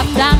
I'm down.